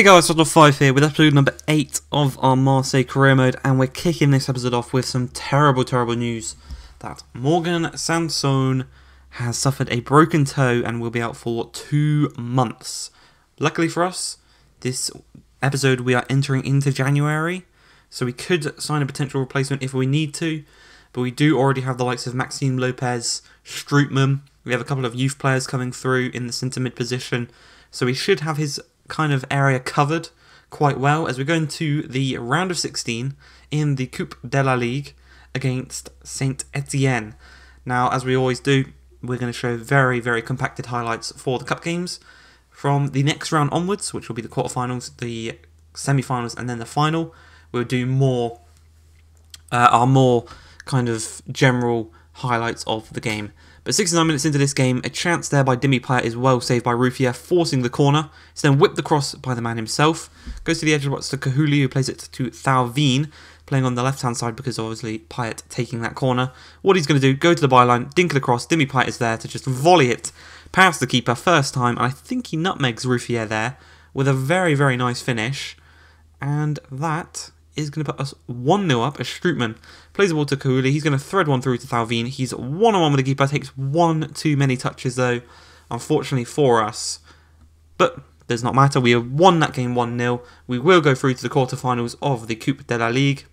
Hey guys, Total 5 here with episode number 8 of our Marseille career mode and we're kicking this episode off with some terrible, terrible news that Morgan Sanson has suffered a broken toe and will be out for two months. Luckily for us, this episode we are entering into January, so we could sign a potential replacement if we need to, but we do already have the likes of Maxime Lopez, Strootman, we have a couple of youth players coming through in the centre mid position, so we should have his kind of area covered quite well as we go into the round of 16 in the Coupe de la Ligue against Saint Etienne. Now, as we always do, we're going to show very, very compacted highlights for the cup games from the next round onwards, which will be the quarterfinals, the semi-finals, and then the final. We'll do more, uh, our more kind of general highlights of the game. But 69 minutes into this game, a chance there by Dimi Payet is well saved by Ruffier, forcing the corner. It's then whipped across by the man himself. Goes to the edge of what's to Khaoui, who plays it to Thauvin, playing on the left-hand side because obviously Payet taking that corner. What he's going to do, go to the byline, dink it across. Dimi Payet is there to just volley it past the keeper first time. And I think he nutmegs Ruffier there with a very, very nice finish. And that is going to put us 1 0 up as Strootman plays the ball to Khaoui. He's going to thread one through to Thauvin. He's one on one with the keeper, takes one too many touches though, unfortunately for us. But does not matter. We have won that game 1 0. We will go through to the quarterfinals of the Coupe de la Ligue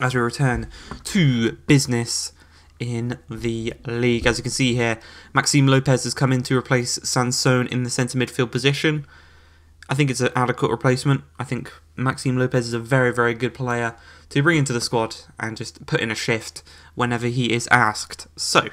as we return to business in the league. As you can see here, Maxime Lopez has come in to replace Sanson in the centre midfield position. I think it's an adequate replacement. I think Maxime Lopez is a very, very good player to bring into the squad and just put in a shift whenever he is asked. So,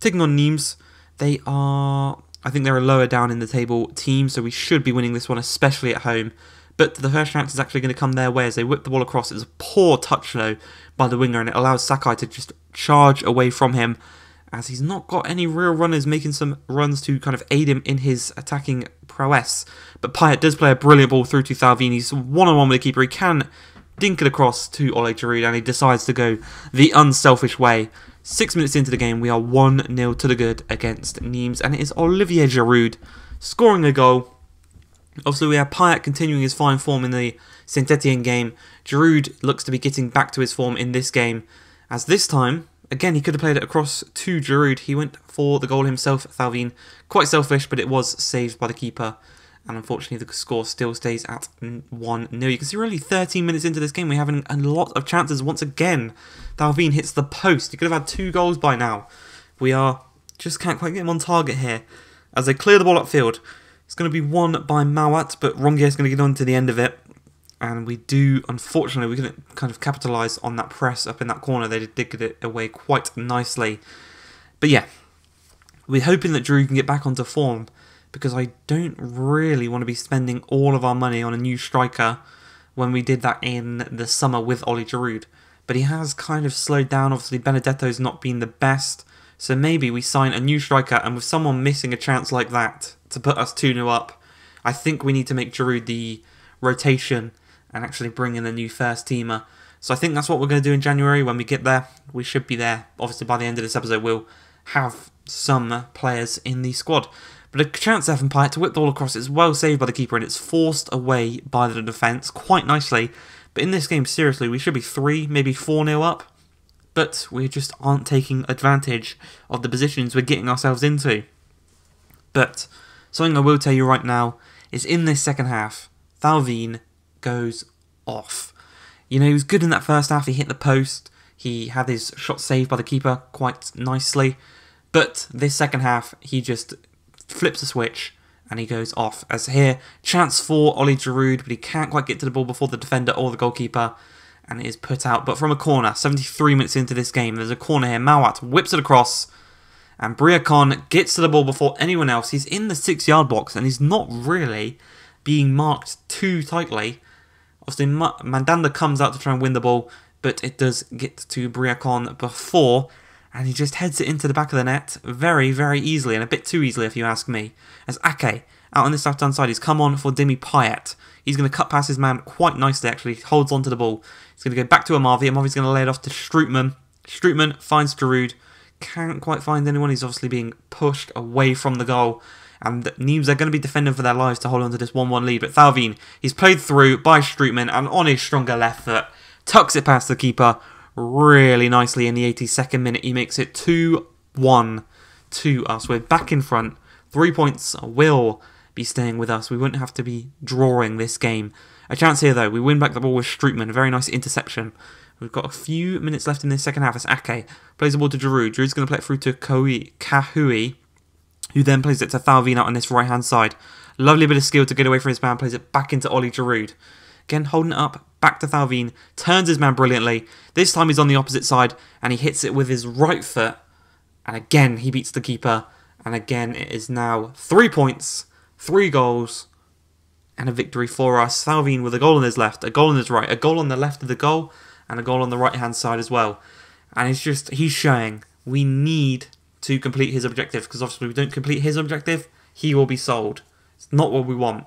taking on Nimes, they are, I think they're a lower down in the table team, so we should be winning this one, especially at home. But the first chance is actually going to come their way as they whip the ball across. It's a poor touch, though, by the winger, and it allows Sakai to just charge away from him as he's not got any real runners making some runs to kind of aid him in his attacking prowess. But Payet does play a brilliant ball through to Thauvin. He's one on one with the keeper. He can dink it across to Ollie Giroud and he decides to go the unselfish way. Six minutes into the game, we are 1 0 to the good against Nimes, and it is Olivier Giroud scoring a goal. Obviously, we have Payet continuing his fine form in the Saint Etienne game. Giroud looks to be getting back to his form in this game, as this time Again, he could have played it across to Giroud. He went for the goal himself, Thauvin. Quite selfish, but it was saved by the keeper. And unfortunately, the score still stays at 1 0. You can see we're only 13 minutes into this game. We're having a lot of chances once again. Thauvin hits the post. He could have had two goals by now. We are just can't quite get him on target here. As they clear the ball upfield, it's going to be won by Mawat, but Rongier is going to get on to the end of it and we do unfortunately we couldn't kind of capitalize on that press up in that corner. They did get it away quite nicely. But yeah we're hoping that Drew can get back onto form because I don't really want to be spending all of our money on a new striker when we did that in the summer with Ollie Giroud. But he has kind of slowed down. Obviously Benedetto's not been the best. So maybe we sign a new striker and with someone missing a chance like that to put us 2-0 up I think we need to make Giroud the rotation and actually bring in a new first teamer. So I think that's what we're going to do in January. When we get there, we should be there. Obviously, by the end of this episode, we'll have some players in the squad. But a chance there from Payet to whip the ball across. It's well saved by the keeper and it's forced away by the defence quite nicely. But in this game, seriously, we should be 3, maybe 4 0 up. But we just aren't taking advantage of the positions we're getting ourselves into. But something I will tell you right now is in this second half, Thauvin goes off. You know, he was good in that first half. He hit the post. He had his shot saved by the keeper quite nicely. But this second half, he just flips a switch and he goes off. As here, chance for Ollie Giroud, but he can't quite get to the ball before the defender or the goalkeeper, and it is put out. But from a corner, 73 minutes into this game, there's a corner here. Mawat whips it across, and Briançon gets to the ball before anyone else. He's in the six yard box, and he's not really being marked too tightly. Obviously, Mandanda comes out to try and win the ball, but it does get to Briançon before, and he just heads it into the back of the net very, very easily, and a bit too easily if you ask me. As Ake, out on this left-hand side, he's come on for Dimi Payet. He's going to cut past his man quite nicely, actually. He holds on to the ball. He's going to go back to Amavi. Amavi's going to lay it off to Strootman. Strootman finds Giroud. Can't quite find anyone. He's obviously being pushed away from the goal. And Nimes are going to be defending for their lives to hold on to this 1-1 lead. But Thauvin, he's played through by Strootman and on his stronger left foot, tucks it past the keeper really nicely in the 82nd minute. He makes it 2-1 to us. We're back in front. Three points will be staying with us. We wouldn't have to be drawing this game. A chance here, though. We win back the ball with Strootman. Very nice interception. We've got a few minutes left in this second half as Ake plays the ball to Giroud. Giroud's going to play it through to Koi, Khaoui, who then plays it to out on this right-hand side. Lovely bit of skill to get away from his man, plays it back into Ollie Giroud. Again, holding it up, back to Thauvin, turns his man brilliantly. This time he's on the opposite side, and he hits it with his right foot. And again, he beats the keeper. And again, it is now three points, three goals, and a victory for us. Thauvin with a goal on his left, a goal on his right, a goal on the left of the goal, and a goal on the right hand side as well. And it's just, he's showing we need to complete his objective because obviously we don't complete his objective, he will be sold. It's not what we want.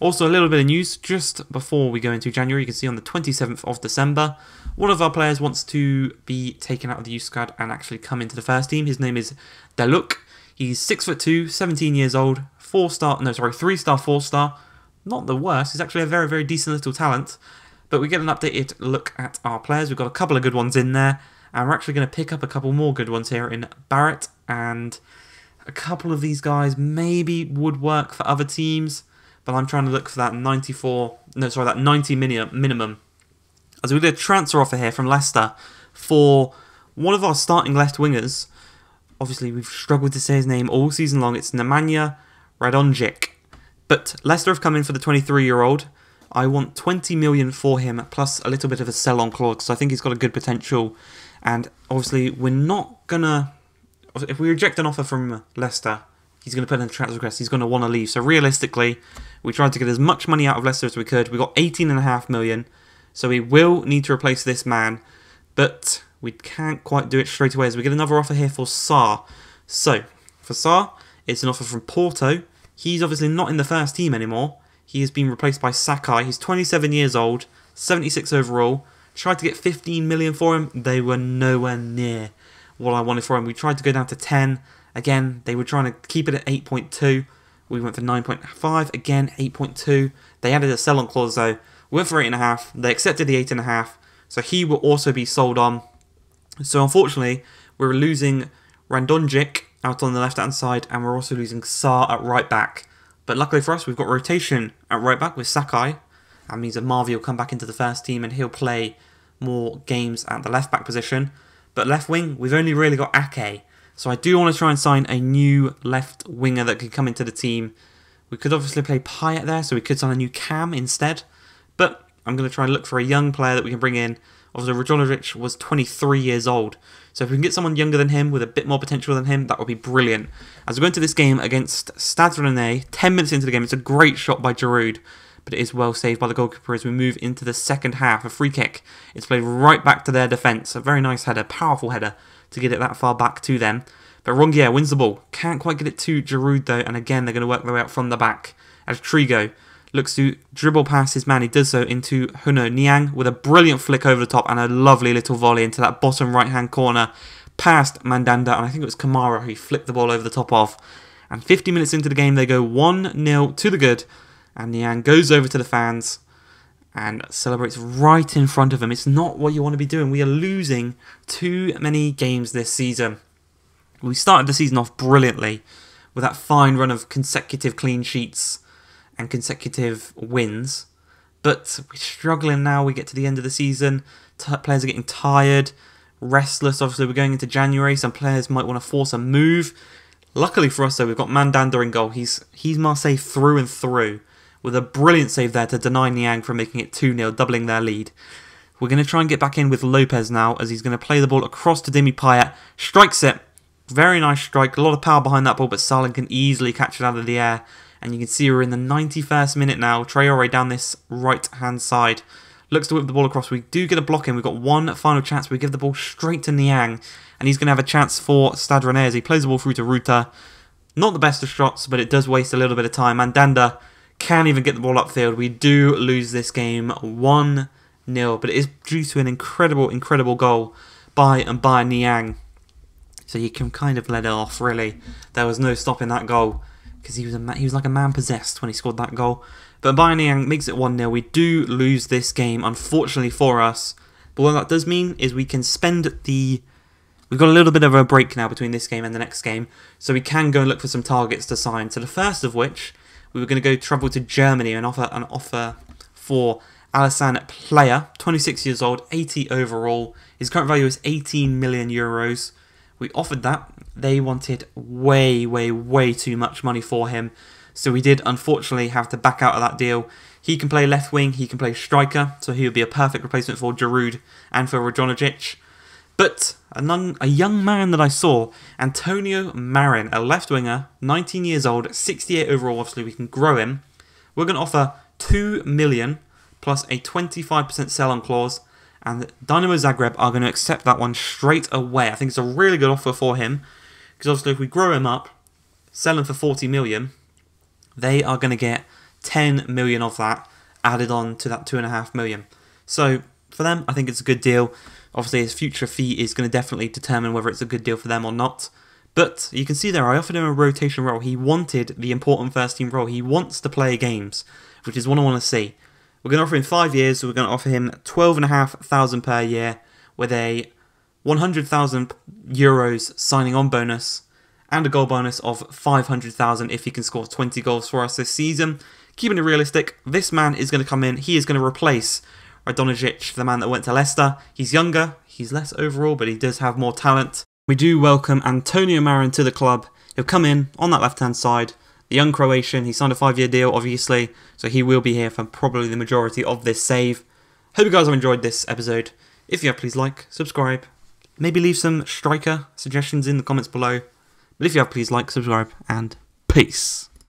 Also, a little bit of news just before we go into January. You can see on the 27th of December, one of our players wants to be taken out of the youth squad and actually come into the first team. His name is Daluk. He's six foot two, 17 years old, four star, no, sorry, three star, four star. Not the worst. He's actually a very, very decent little talent. But we get an updated look at our players. We've got a couple of good ones in there. And we're actually going to pick up a couple more good ones here in Barrett. And a couple of these guys maybe would work for other teams. But I'm trying to look for that 94, no, sorry, that 90 minimum. As we did a transfer offer here from Leicester for one of our starting left wingers. Obviously, we've struggled to say his name all season long. It's Nemanja Radonjic. But Leicester have come in for the 23 year old. I want 20 million for him plus a little bit of a sell on clause I think he's got a good potential. And obviously, we're not gonna. If we reject an offer from Leicester, he's going to put in a transfer request. He's going to want to leave. So realistically, we tried to get as much money out of Leicester as we could. We got 18.5 million. So we will need to replace this man, but we can't quite do it straight away as we get another offer here for Sarr. So, for Sarr, it's an offer from Porto. He's obviously not in the first team anymore. He has been replaced by Sakai. He's 27 years old, 76 overall. Tried to get 15 million for him. They were nowhere near what I wanted for him. We tried to go down to 10. Again, they were trying to keep it at 8.2. We went for 9.5. Again, 8.2. They added a sell-on clause though. We went for 8.5. They accepted the 8.5. So he will also be sold on. So unfortunately, we're losing Radonjic out on the left-hand side, and we're also losing Sarr at right back. But luckily for us, we've got rotation at right back with Sakai. That means that Amavi will come back into the first team and he'll play more games at the left back position. But left wing, we've only really got Ake. So I do want to try and sign a new left winger that could come into the team. We could obviously play Payet there, so we could sign a new CAM instead. But I'm going to try and look for a young player that we can bring in. Obviously, Radonjic was 23 years old. So if we can get someone younger than him with a bit more potential than him, that would be brilliant. As we go into this game against Stade Rennais, 10 minutes into the game, it's a great shot by Giroud, but it is well saved by the goalkeeper as we move into the second half. A free kick. It's played right back to their defence. A very nice header, powerful header to get it that far back to them. But Rongier wins the ball. Can't quite get it to Giroud though, and again they're going to work their way out from the back. As Trigo looks to dribble past his man. He does so into Hunou Niang with a brilliant flick over the top and a lovely little volley into that bottom right hand corner past Mandanda. And I think it was Kamara who flicked the ball over the top of. And 50 minutes into the game, they go 1 0 to the good. And Niang goes over to the fans and celebrates right in front of them. It's not what you want to be doing. We are losing too many games this season. We started the season off brilliantly with that fine run of consecutive clean sheets and consecutive wins. But we're struggling now. We get to the end of the season. T- players are getting tired, restless. Obviously, we're going into January. Some players might want to force a move. Luckily for us, though, we've got Mandanda in goal. He's he's Marseille through and through, with a brilliant save there to deny Niang from making it 2 0, doubling their lead. We're going to try and get back in with Lopez now, as he's going to play the ball across to Dimi Payet. Strikes it. Very nice strike. A lot of power behind that ball, but Salin can easily catch it out of the air and you can see we're in the 91st minute now. Traore down this right hand side. Looks to whip the ball across. We do get a block in. We've got one final chance. We give the ball straight to Niang. And he's going to have a chance for Stade he plays the ball through to Ruta. Not the best of shots, but it does waste a little bit of time. And Danda can't even get the ball upfield. We do lose this game 1 0. But it is due to an incredible, incredible goal by and by Niang. So you can kind of let it off, really. There was no stopping that goal because he was a he was like a man possessed when he scored that goal. But M'Baye Niang makes it 1 0. We do lose this game, unfortunately for us. But what that does mean is we can spend the. We've got a little bit of a break now between this game and the next game, so we can go and look for some targets to sign. So the first of which, we were going to go travel to Germany and offer an offer for Alassane Pléa, 26 years old, 80 overall. His current value is 18 million euros. We offered that. They wanted way, way, way too much money for him. So we did unfortunately have to back out of that deal. He can play left wing, he can play striker, so he would be a perfect replacement for Giroud and for Radonjic. But a, a young man that I saw, Antonio Marin, a left winger, 19 years old, 68 overall, obviously we can grow him. We're going to offer 2 million plus a 25% sell on clause, and Dinamo Zagreb are going to accept that one straight away. I think it's a really good offer for him, because obviously if we grow him up, sell him for 40 million, they are going to get 10 million of that added on to that 2.5 million. So for them, I think it's a good deal. Obviously, his future fee is going to definitely determine whether it's a good deal for them or not. But you can see there, I offered him a rotation role. He wanted the important first team role. He wants to play games, which is what I want to see. We're going to offer him five years, so we're going to offer him 12,500 per year with a 100,000 euros signing on bonus and a goal bonus of 500,000 if he can score 20 goals for us this season. Keeping it realistic, this man is going to come in, he is going to replace Radonjic, the man that went to Leicester. He's younger, he's less overall, but he does have more talent. We do welcome Antonio Marin to the club. He'll come in on that left hand side. The young Croatian, he signed a five year deal, obviously, so he will be here for probably the majority of this save. Hope you guys have enjoyed this episode. If you have, please like, subscribe, maybe leave some striker suggestions in the comments below. But if you have, please like, subscribe, and peace.